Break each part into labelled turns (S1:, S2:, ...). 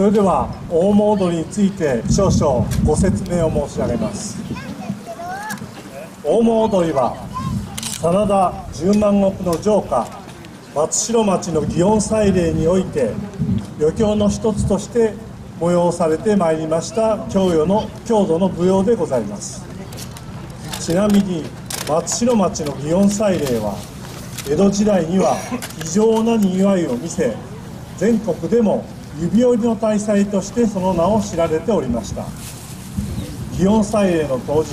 S1: それでは大門踊りについて少々ご説明を申し上げます。大門踊りは真田十万石の城下松代町の祇園祭礼において余興の一つとして催されてまいりました供与の郷土の舞踊でございます。ちなみに松代町の祇園祭礼は江戸時代には非常なにぎわいを見せ全国でも指折りの大祭としてその名を知られておりました。祇園祭礼の当日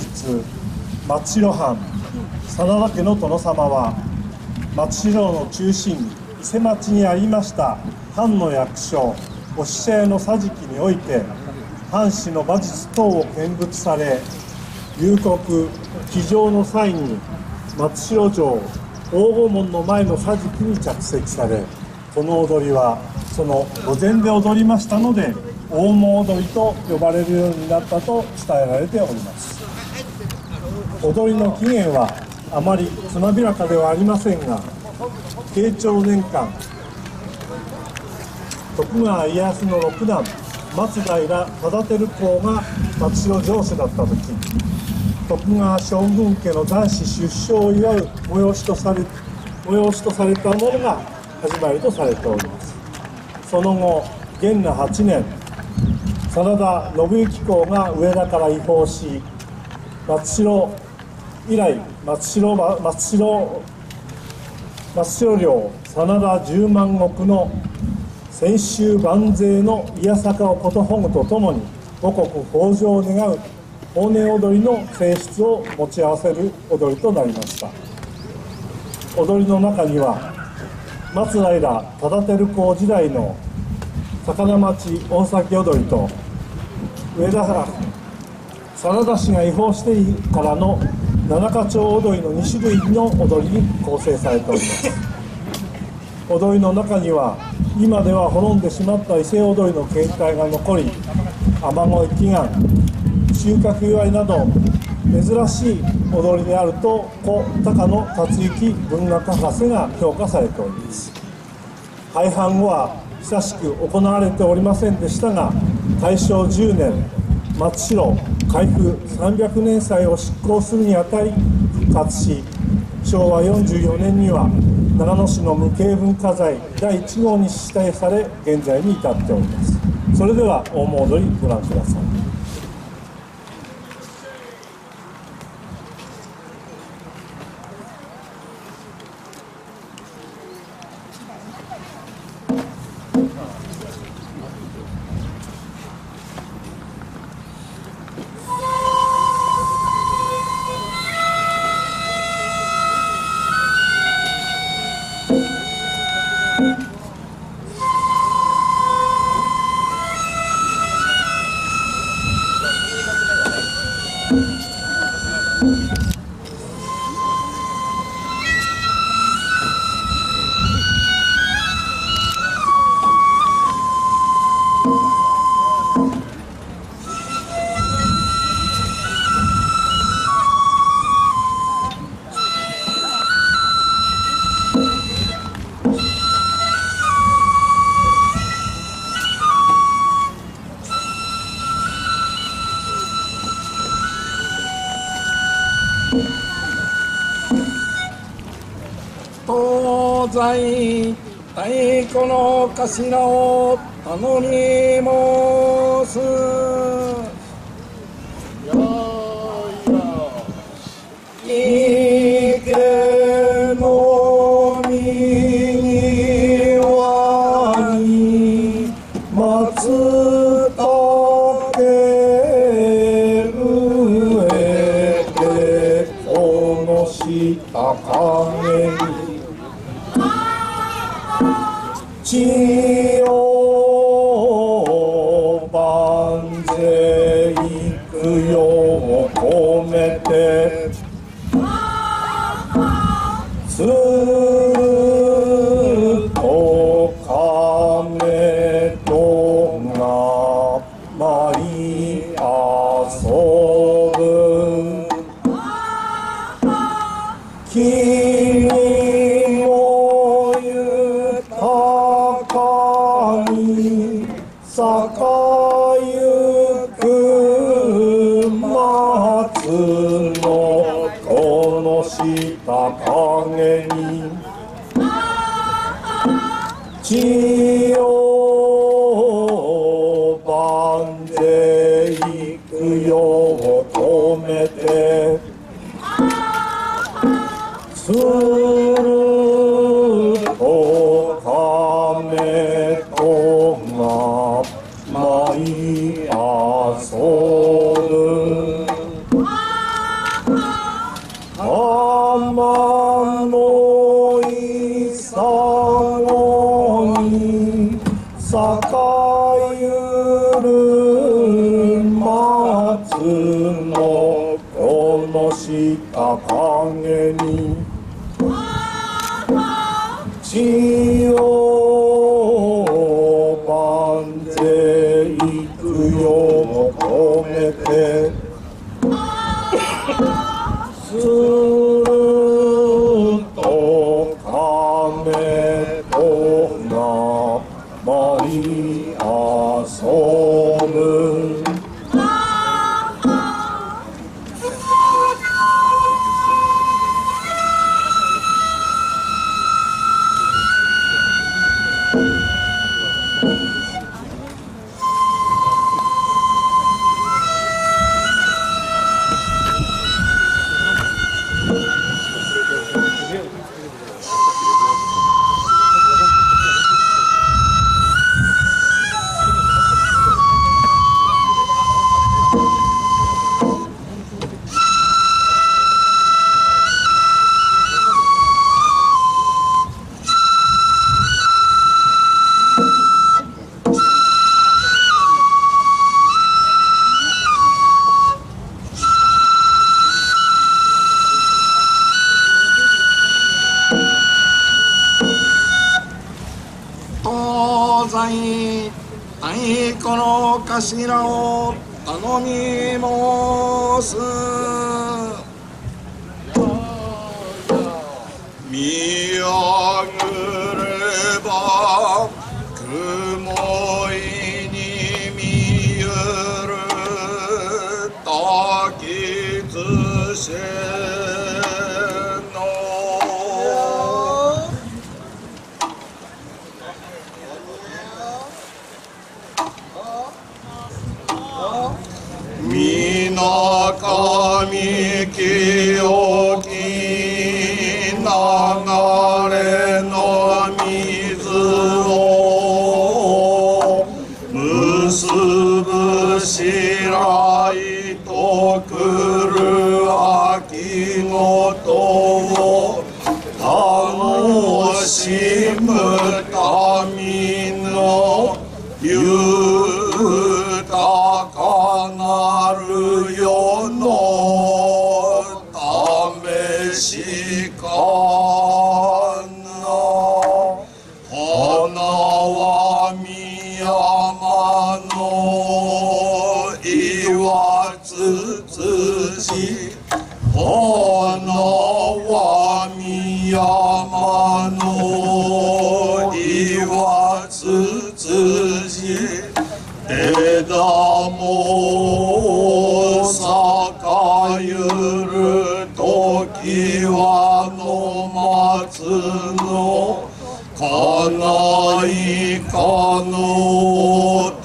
S1: 松代藩真田家の殿様は松代の中心伊勢町にありました藩の役所お使者屋の桟敷において藩士の馬術等を見物され夕刻騎乗の際に松代城黄金門の前の桟敷に着席されこの踊りはその御前で踊りましたので大門踊りと呼ばれるようになったと伝えられております。踊りの起源はあまりつまびらかではありませんが慶長年間徳川家康の六男松平忠輝公が松代城主だった時徳川将軍家の男子出生を祝う催しとされ催しとされたものが始まりとされております。その後元和8年真田信行公が上田から移行し松代以来松代松代松代領真田十万石の先週万勢のいやさかをことほぐとともに五穀豊穣を願う法然踊りの性質を持ち合わせる踊りとなりました。踊りの中には松平忠輝公時代の魚町大崎踊りと上田原真田氏が違法してからの七課町踊りの2種類の踊りに構成されております。踊りの中には今では滅んでしまった伊勢踊りの形態が残り雨乞い祈願収穫祝いなど珍しい踊りであると故高野達之文学博士が評価されております廃藩後は久しく行われておりませんでしたが大正10年松代開封300年祭を執行するにあたり復活し昭和44年には長野市の無形文化財第1号に指定され現在に至っております。それでは大門踊りご覧ください
S2: 在太鼓の頭を頼み申す。千代
S3: 千代 Jesus. Señor. Nassimut 夏のか
S4: ないかの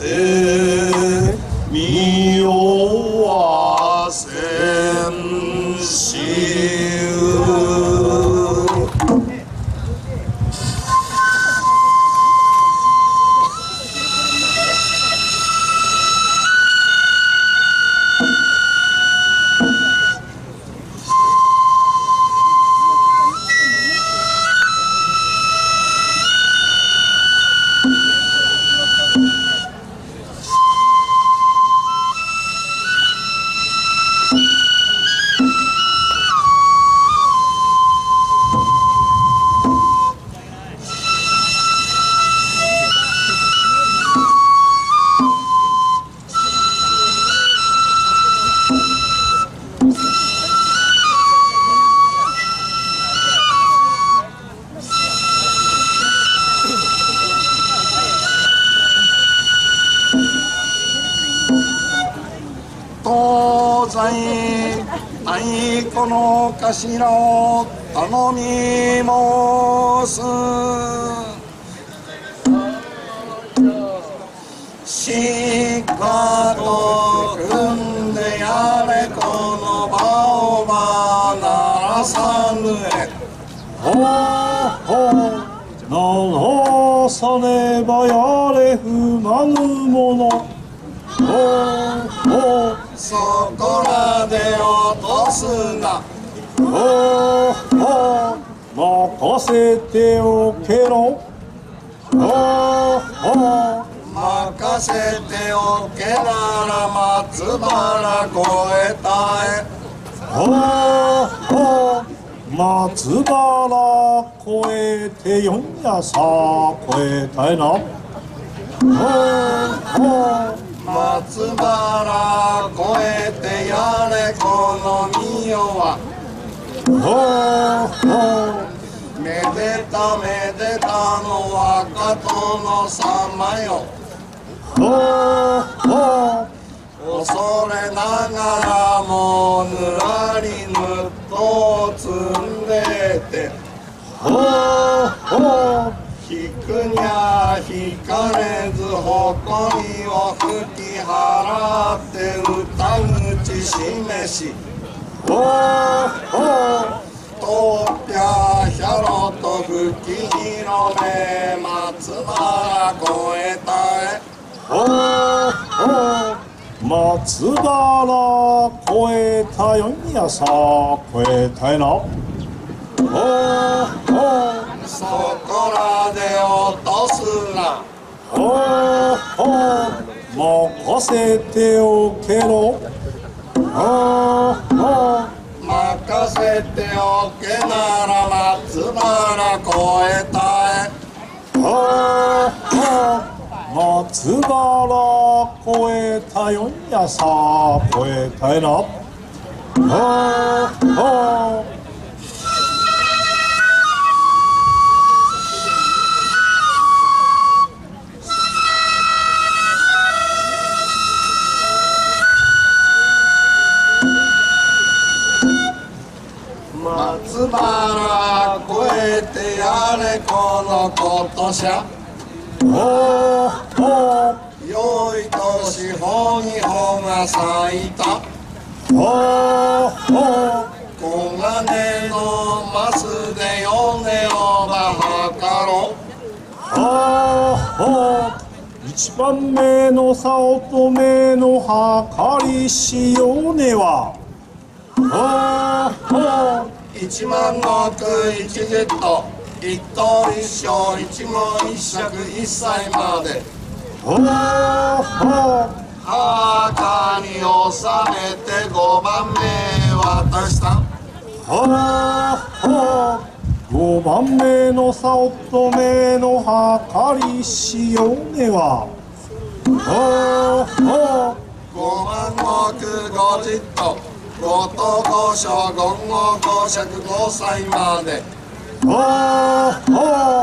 S4: の
S2: 頭を頼み申す。しかと組んでやれこの場をばならさぬえ。
S1: ほうほう鳴らさねばやれ不満ものほうほう
S2: そこらで落とすな。
S1: ほうほう任せておけろ。ほうほう
S2: 任せておけなら松原越えたえ
S1: ほうほう松原越えて四夜さ越えたいな。ほうほう
S2: 松原越えてやれこの御代は
S1: ほう。ほ
S2: めでためでたの若殿様よ
S1: ほうほう
S2: 恐れながらもぬらりぬっと積んでて。
S1: ほう。ほう。
S2: 引くにゃ引かれず誇りを吹き払って歌口示し。
S1: ほうほう
S2: とっぴゃひゃろと吹き広め松原越えたえ
S1: ほうほう松原越えた四夜さ越えたいなほうほう
S2: そこらで落とすな
S1: ほうほう任せておけろ
S2: 任せておけなら松原越えたえ
S1: 松原越えたよ。んやさ越えたいな。ほうほう
S2: 松原越えてやれこのことしゃ。
S1: ほうほう
S2: 良い年ほにほが咲いた。
S1: ほうほう
S2: 黄金のマスで米をばはかろ
S1: ほう。ほう一番目の早乙女の計りしようねは。ほうほう
S2: 一万石一十と一等一生一問一尺一歳まで。
S1: ほうほう
S2: 墓に収めて五番目渡した。
S1: ほうほう五番目の早乙女の計りしようねは。ほうほう
S2: 五万石五十と五等五小五五五尺五歳まで。
S1: ほうほ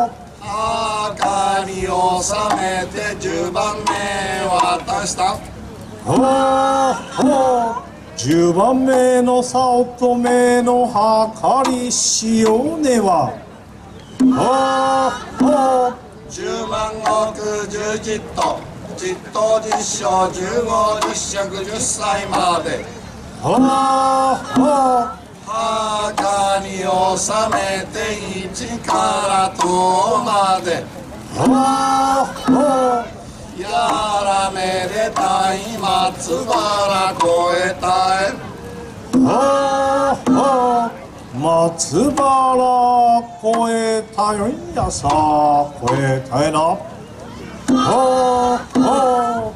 S1: う
S2: 墓に収めて十番目渡した。
S1: ほうほう十番目の早乙女の計りしようねはほうほう
S2: 十万石十十と十等十小十五十尺十歳まで
S1: ほうほう
S2: 墓に収めて一から十まで
S1: ほうほう
S2: やらめでたい松原越えたえ
S1: ほうほう松原越えたよんやさ越えたいなほうほ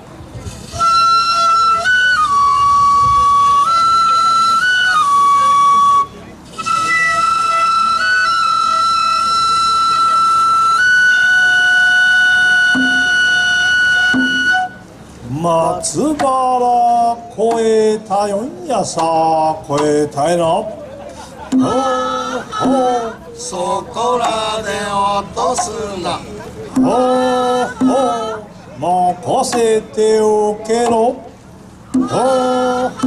S1: 松原越えたよんやさ越えたいなほうほう
S2: そこらで落とすな。
S1: ほうほう任せておけろ。ほうほ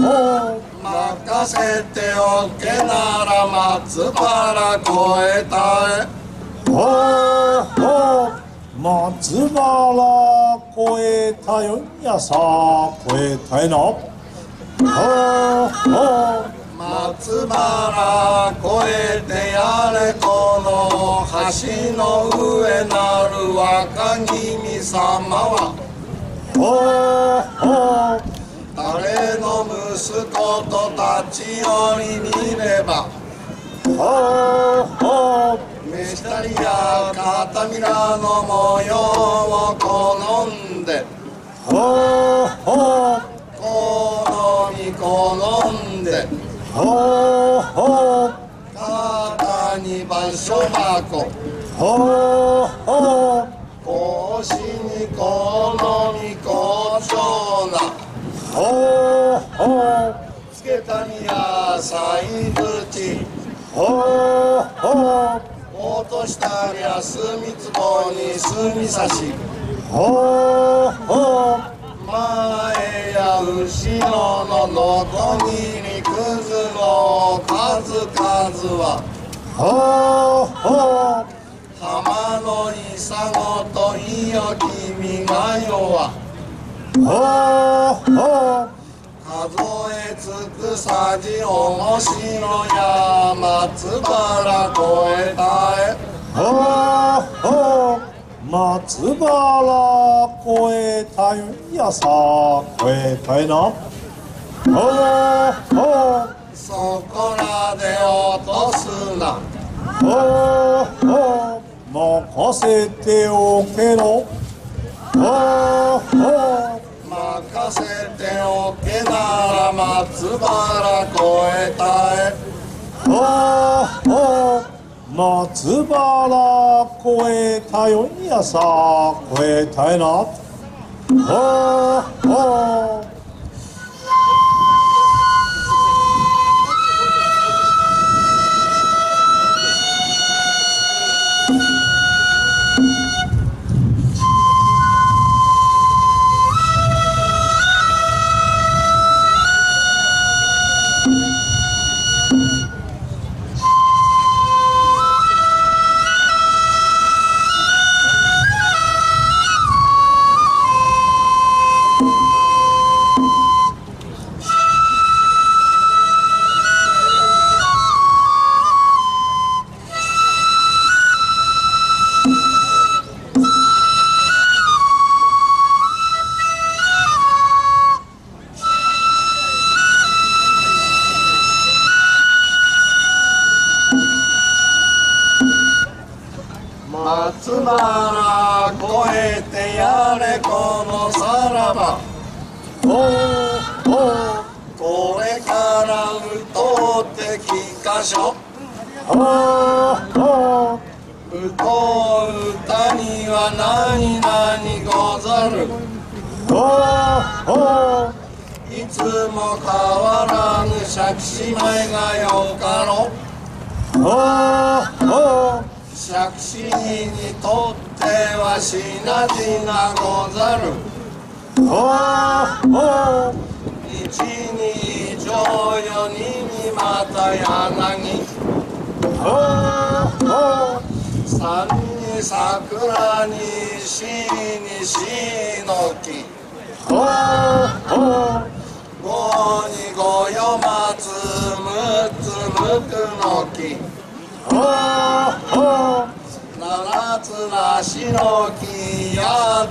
S1: う
S2: 任任せておけなら松原越えたえ
S1: ほうほう松原越えたよんやさ越えたいな。ほうほう。
S2: 松原越えてやれこの橋の上なる若君様は。
S1: ほうほう。
S2: 誰の息子と立ち寄り見れば。
S1: ほうほう。
S2: 飯したりや片ミラの模様を好んで
S1: ほうほう。
S2: 好み好んで
S1: ほうほう。
S2: 肩に場所箱
S1: ほうほう。
S2: 腰に好み好調な
S1: ほうほう。
S2: つけたにやさい口
S1: ほうほう。
S2: 落としたりゃ墨つぼに墨差し
S1: ほうほう
S2: 前や後ろののこぎりくずの数々は
S1: ほうほう
S2: 浜のいさごといよ君がよは
S1: ほうほう
S2: 数えつくさじ面白や松原越えたえ。
S1: ほうほう松原越えたよんやさ越えたいなほうほう
S2: そこらで落とすな。
S1: ほうほう任せておけろほうほう
S2: 任せておけなら松原越えたえ
S1: ほうほう松原越えたよ。んやさ越えたいな。ほーほ
S2: ー
S1: ほうほう
S2: 釈子にとっては品々ござる
S1: ほうほう
S2: 一に以上四ににまた柳
S1: ほうほう
S2: 三に桜に四にしの木
S1: ほうほう
S2: 五に五よ松六つむくの木。
S1: ほうほう
S2: 七つなしの木八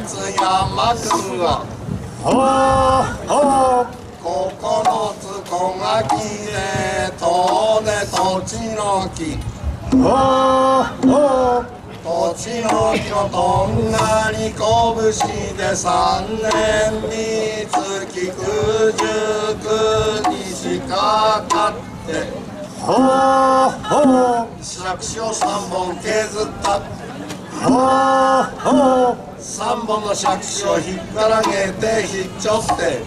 S2: つ山くは
S1: ほうほう
S2: 九つ小垣で遠出土地の木。
S1: ほうほう。
S2: 土地の木のとんがり拳で三年三月九十九日かかって。
S1: ほうほう。
S2: 杓子を三本削った。
S1: ほうほう
S2: 三本の杓子を引っからげてひっちょって。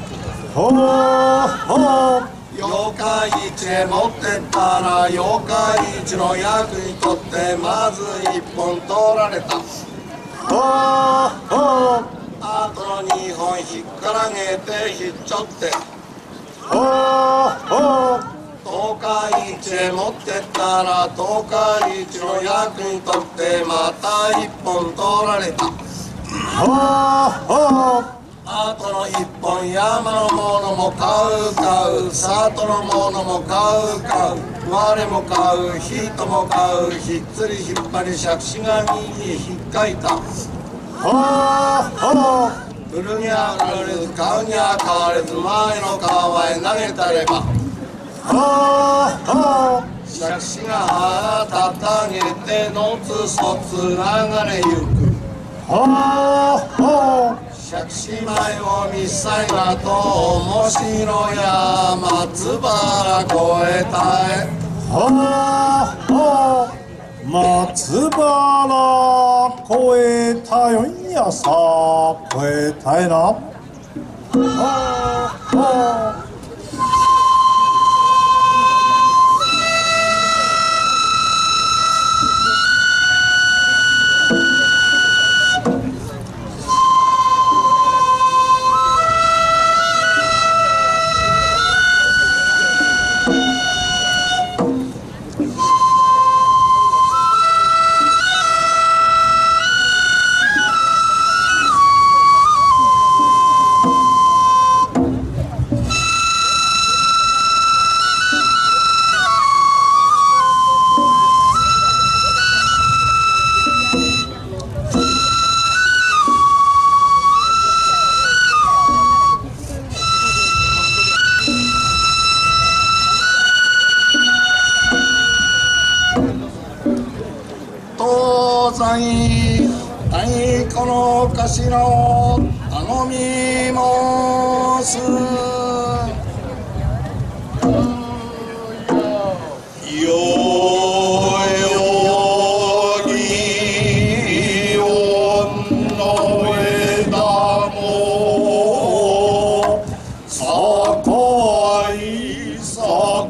S1: ほうほう
S2: 妖怪市へ持ってったら妖怪市の役にとってまず一本取られた。
S1: ほうほう
S2: あとの二本引っからげてひっちょって。
S1: ほうほう
S2: で持ってったら東海一の役にとってまた一本取られた。
S3: はあ
S2: あとの一本山のものも買う買う。里のものも買う買う。我も買う。人も買う。ひっつり引っ張り杓子紙に引っかいた。
S3: はあは
S2: 売るにゃ売られず買うにゃ買われず前の川へ投げたれば。
S3: あはあ
S2: 杓子がたたげてのつそつ流れゆく。
S3: はあは
S2: 杓子前を見さいなと面白や松原越えたい。
S3: はあはあ松原越えたよんやさ越えたいな。はあ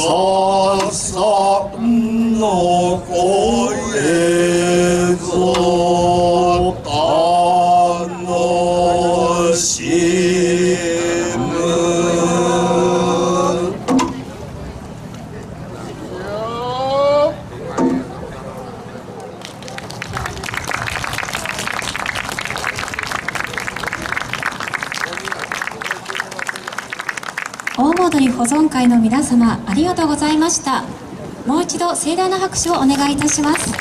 S2: さっさの
S5: 盛大な拍手をお願いいたします。